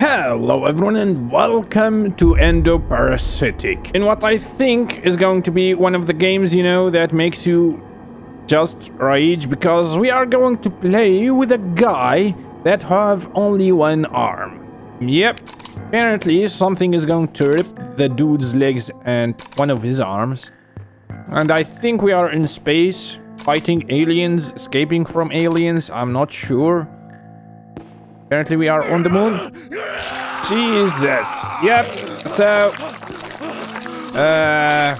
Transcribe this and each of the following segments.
Hello everyone and welcome to Endoparasitic. In what I think is going to be one of the games, you know, that makes you just rage because we are going to play with a guy that have only one arm. Yep, apparently something is going to rip the dude's legs and one of his arms. And I think we are in space, fighting aliens, escaping from aliens, I'm not sure. Apparently we are on the moon. Jesus. Yep. So, uh,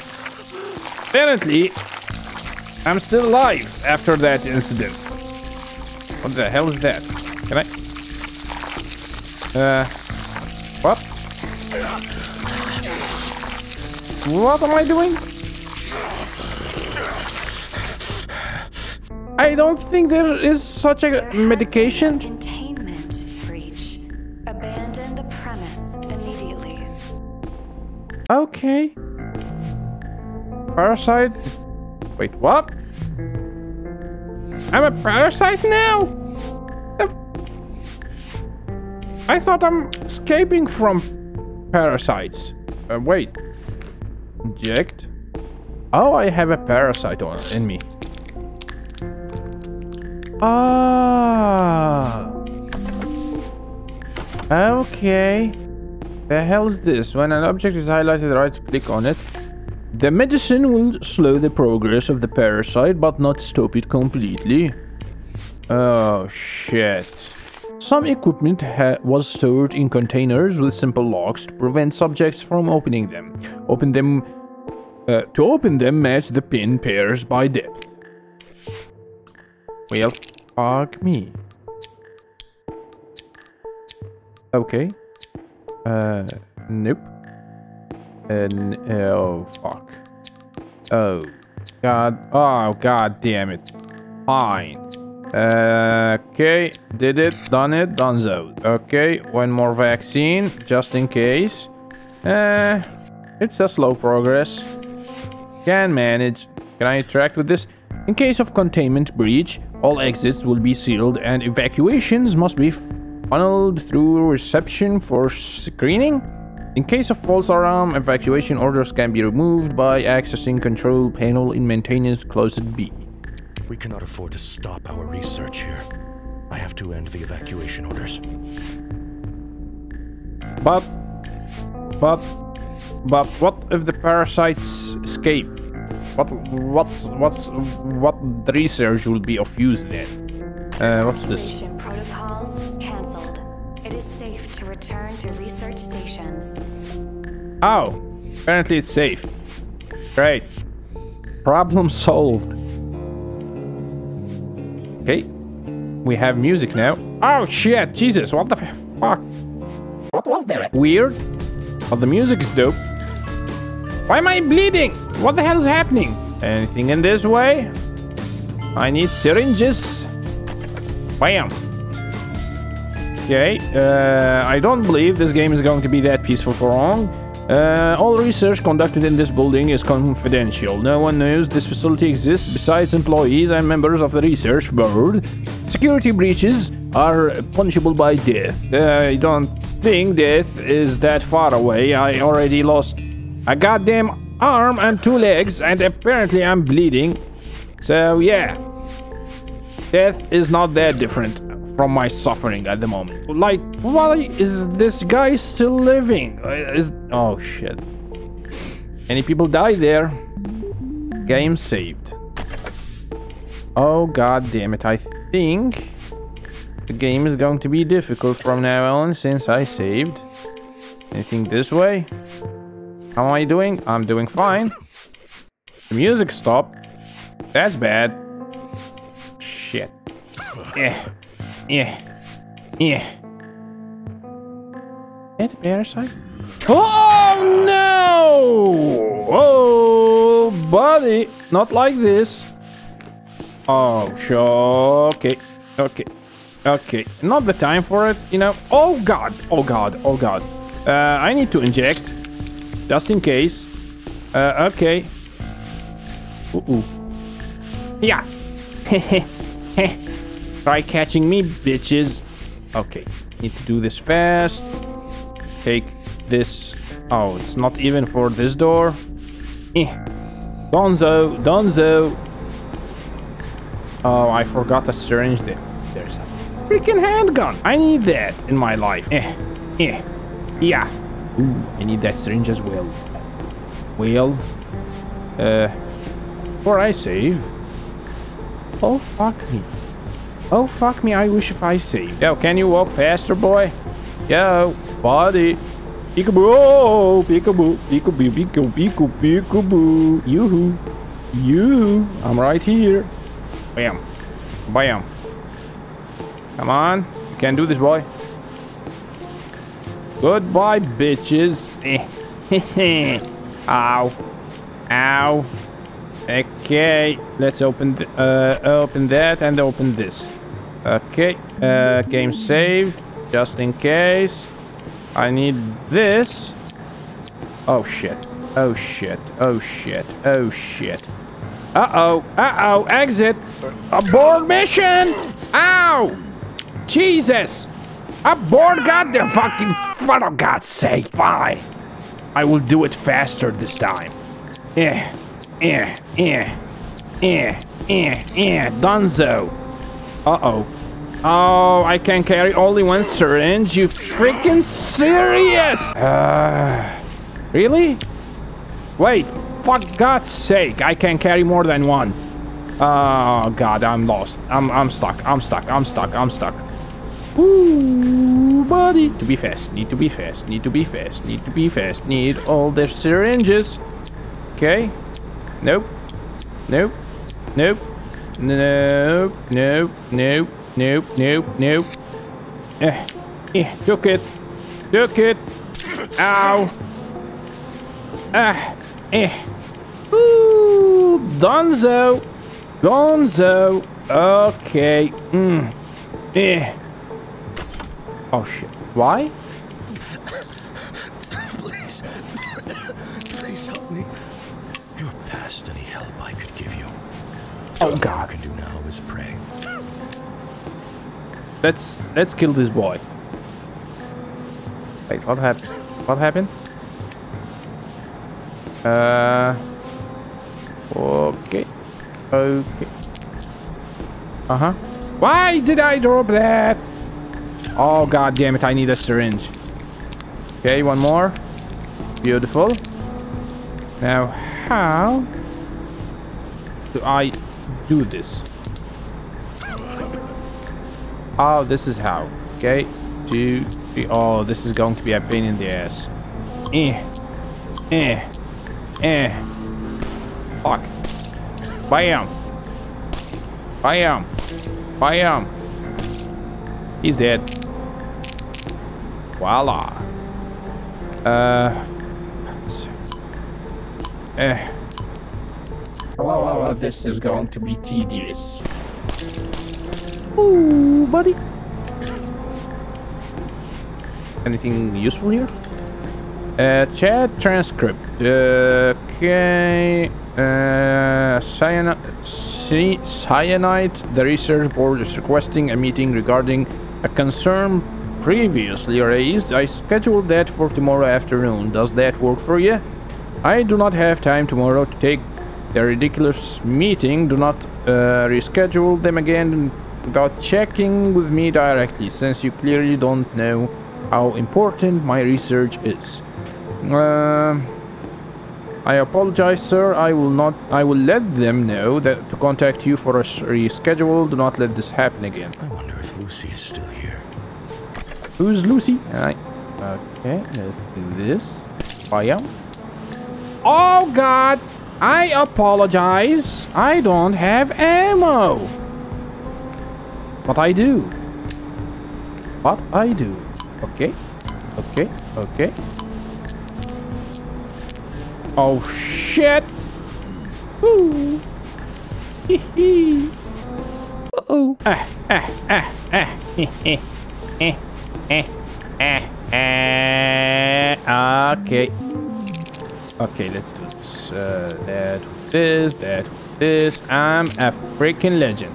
apparently, I'm still alive after that incident. What the hell is that? Can I? Uh, what? What am I doing? I don't think there is such a medication. Immediately. Okay. Parasite. Wait, what? I'm a parasite now? I thought I'm escaping from parasites. Uh, wait. Inject. Oh, I have a parasite on in me. Ah. Okay. The hell is this? When an object is highlighted, right click on it. The medicine will slow the progress of the parasite, but not stop it completely. Oh, shit. Some equipment was stored in containers with simple locks to prevent subjects from opening them. Open them. Uh, to open them, match the pin pairs by depth. Well, fuck me. Okay. Uh, nope. And oh fuck. Oh god. Oh god damn it. Fine. Uh, okay, did it, done it, done so. Okay, one more vaccine, just in case. Uh, it's a slow progress. Can manage. Can I interact with this? In case of containment breach, all exits will be sealed and evacuations must be funneled through reception for screening. In case of false alarm, evacuation orders can be removed by accessing control panel in maintenance closet B. We cannot afford to stop our research here. I have to end the evacuation orders. But, but, but what if the parasites escape? What, what, what, what research will be of use then? Uh, what's this? Evacuation protocols cancelled. It is safe to return to research stations. Oh, apparently it's safe. Great. Problem solved. Okay. We have music now. Oh shit, Jesus, what the fuck? What was there? Weird. But the music is dope. Why am I bleeding? What the hell is happening? Anything in this way? I need syringes. Bam. Okay, uh, I don't believe this game is going to be that peaceful for long. Uh, all research conducted in this building is confidential. No one knows this facility exists besides employees and members of the research board. Security breaches are punishable by death. Uh, I don't think death is that far away. I already lost a goddamn arm and two legs, and apparently I'm bleeding. So, yeah. Death is not that different from my suffering at the moment. Like, why is this guy still living? Is oh shit. Any people died there? Game saved. Oh god damn it! I think the game is going to be difficult from now on since I saved. Anything this way? How am I doing? I'm doing fine. The music stopped. That's bad. Shit. Yeah. Yeah. Yeah. A parasite? Oh no! Oh, buddy. Not like this. Oh, sure. Okay. Okay. Okay. Not the time for it, you know. Oh god. Oh god. Oh god. Uh, I need to inject. Just in case. Uh, okay. Ooh. Yeah. Try catching me, bitches. Okay, need to do this fast. take this. Oh, it's not even for this door. Eh. Donzo, Donzo. Oh, I forgot a syringe there. There's a freaking handgun. I need that in my life. Eh, eh, yeah. Ooh, I need that syringe as well. Well, uh, before I save. Oh, fuck me. Oh, fuck me, I wish if I saved. Yo, can you walk faster, boy? Yo, buddy. Peekaboo, peekaboo, peekaboo, peekaboo, peekaboo, peekaboo. Yoo-hoo, yoo I'm right here. Bam, bam. Come on, you can do this, boy. Goodbye, bitches. Ow. Ow. Okay, let's open th uh, open that and open this. Okay, uh, game saved, just in case. I need this. Oh shit. Oh shit. Oh shit. Oh shit. Uh-oh. Uh-oh. Exit. Abort mission. Ow. Jesus. Abort goddamn fucking... For God's sake. Fine. I will do it faster this time. Yeah. Yeah. Yeah. Yeah. Yeah. Yeah. Dunzo. Uh-oh. Oh, I can carry only one syringe? You freaking serious? Uh, really? Wait, for God's sake, I can carry more than one. Oh God, I'm lost. I'm I'm stuck. I'm stuck. I'm stuck. I'm stuck. Ooh, buddy. To be fast. Need to be fast. Need to be fast. Need to be fast. Need all the syringes. Okay. Nope. Nope. Nope. Nope. Nope. Nope. Nope, nope, nope. Eh, eh, took it. Took it. Ow. Ah, eh. Ooh, Donzo. Gonzo. Okay. Mm. Eh. Oh shit. Why? Oh All you god. can do now is pray. Let's let's kill this boy. Wait, what happened? What happened? Uh. Okay. Okay. Uh huh. Why did I drop that? Oh god damn it! I need a syringe. Okay, one more. Beautiful. Now, how do I do this? Oh, this is how. Okay. Two, three. Oh, this is going to be a pain in the ass. Eh. Eh. Eh. Fuck. Bam. Bam. Bam. He's dead. Voila. Uh. Eh. Oh, this is going to be tedious. Ooh, buddy. Anything useful here? Uh, chat transcript. Okay. Uh, cyanide, cyanide. The research board is requesting a meeting regarding a concern previously raised. I scheduled that for tomorrow afternoon. Does that work for you? I do not have time tomorrow to take the ridiculous meeting. Do not uh, reschedule them again without checking with me directly, since you clearly don't know how important my research is. Uh, I apologize, sir. I will not. I will let them know that to contact you for a reschedule. Do not let this happen again. I wonder if Lucy is still here. Who's Lucy? I. Okay, let's do this. Fire. Oh God! I apologize. I don't have ammo. But I do? What I do? Okay. Okay. Okay. Oh shit! Ooh. Hee hee. Uh oh. Ah ah ah ah. Heh heh. Eh eh eh eh. Okay. Okay, let's do this. Uh, that this, that this. I'm a freaking legend.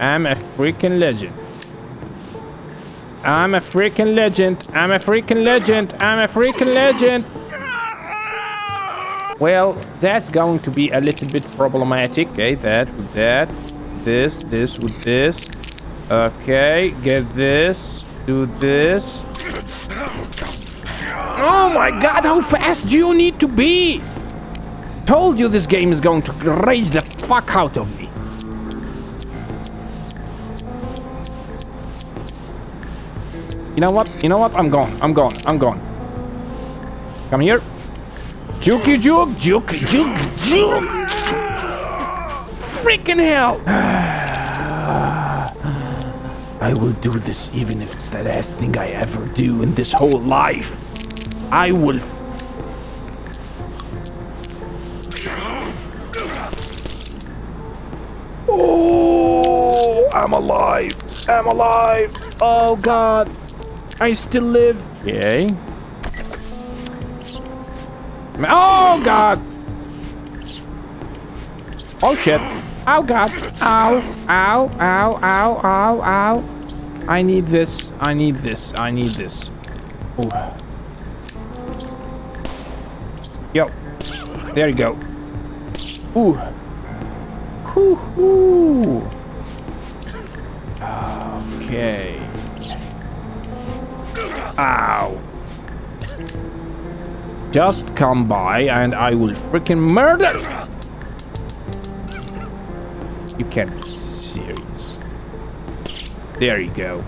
I'm a freaking legend. I'm a freaking legend. I'm a freaking legend. I'm a freaking legend. Well, that's going to be a little bit problematic. Okay, that with that. This, this with this. Okay, get this. Do this. Oh my god, how fast do you need to be? Told you this game is going to rage the fuck out of me. You know what? You know what? I'm gone. I'm gone. I'm gone. Come here. Jukey juke, juke, juke, juke. Freaking hell. I will do this even if it's the last thing I ever do in this whole life. I will. Oh, I'm alive. I'm alive. Oh, God. I still live. Okay. Oh, God. Oh, shit. Oh, God. Ow. Ow. Ow. Ow. Ow. Ow. I need this. I need this. I need this. Ooh. Yo. There you go. Ooh. Hoo hoo. Okay. Ow. Just come by and I will freaking murder. You can't be serious. There you go.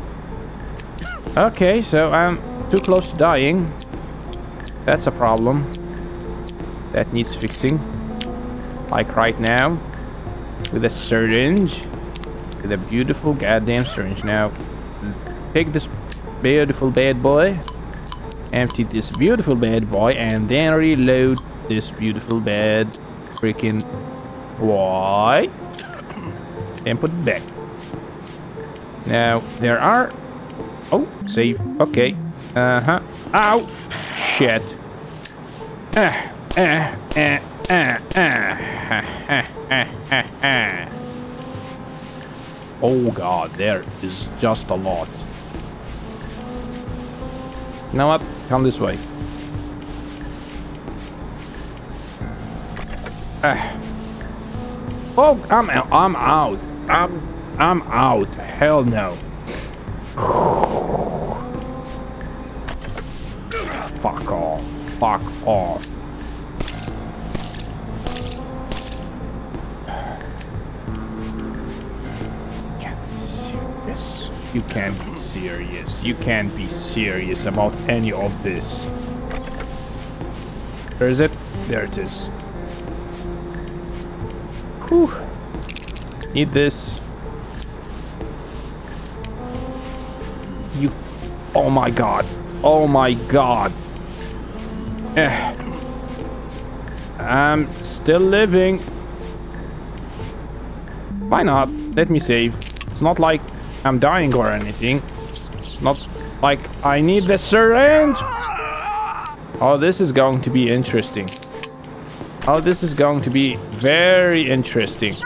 Okay, so I'm too close to dying. That's a problem. That needs fixing. Like right now. With a syringe. With a beautiful goddamn syringe. Now, take this beautiful bad boy. Empty this beautiful bad boy. And then reload this beautiful bad freaking boy. And put it back. Now, there are... Oh, save. Okay. Uh-huh. Ow! Shit. Ah, Oh god, there is just a lot. You know what? Come this way. Ah. Oh, I'm out. I'm out. I'm I'm out. Hell no. Fuck off. Fuck off. You can't be serious. You can't be serious about any of this. Where is it? There it is. Whew. Need this. You. Oh my god. Oh my god. Eh. I'm still living. Why not? Let me save. It's not like I'm dying or anything. Not like I need the syringe. Oh, this is going to be interesting. Oh, this is going to be very interesting.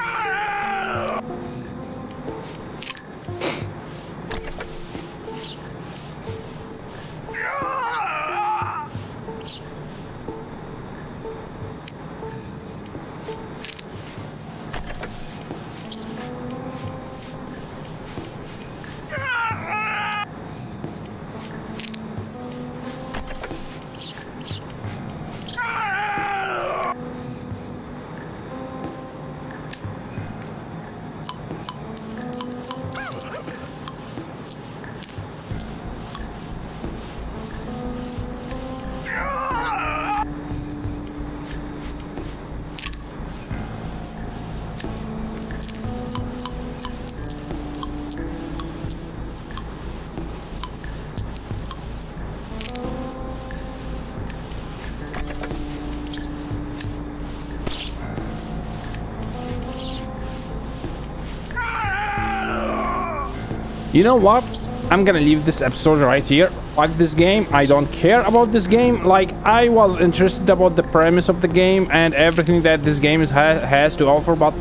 You know what? I'm gonna leave this episode right here. Fuck this game. I don't care about this game. Like, I was interested about the premise of the game and everything that this game is, ha has to offer. But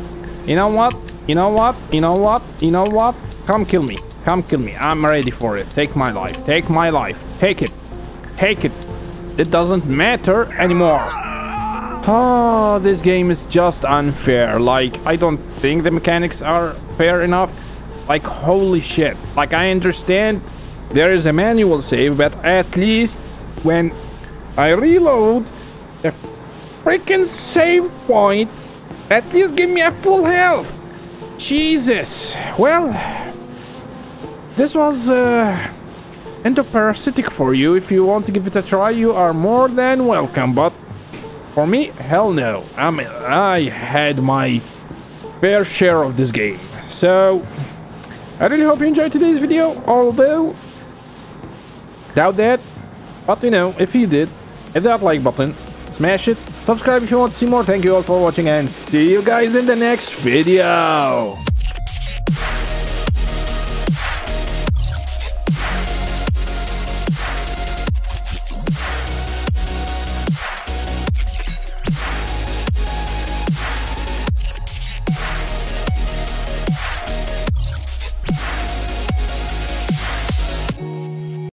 you know what? You know what? You know what? You know what? Come kill me. Come kill me. I'm ready for it. Take my life. Take my life. Take it. Take it. It doesn't matter anymore. Oh, this game is just unfair. Like, I don't think the mechanics are fair enough. Like, holy shit. Like, I understand there is a manual save, but at least when I reload the freaking save point, at least give me a full health. Jesus. Well, this was uh, endoparasitic for you. If you want to give it a try, you are more than welcome. But for me, hell no. I mean, I had my fair share of this game. So, I really hope you enjoyed today's video. Although, doubt that. But you know, if you did, hit that like button, smash it, subscribe if you want to see more. Thank you all for watching and see you guys in the next video.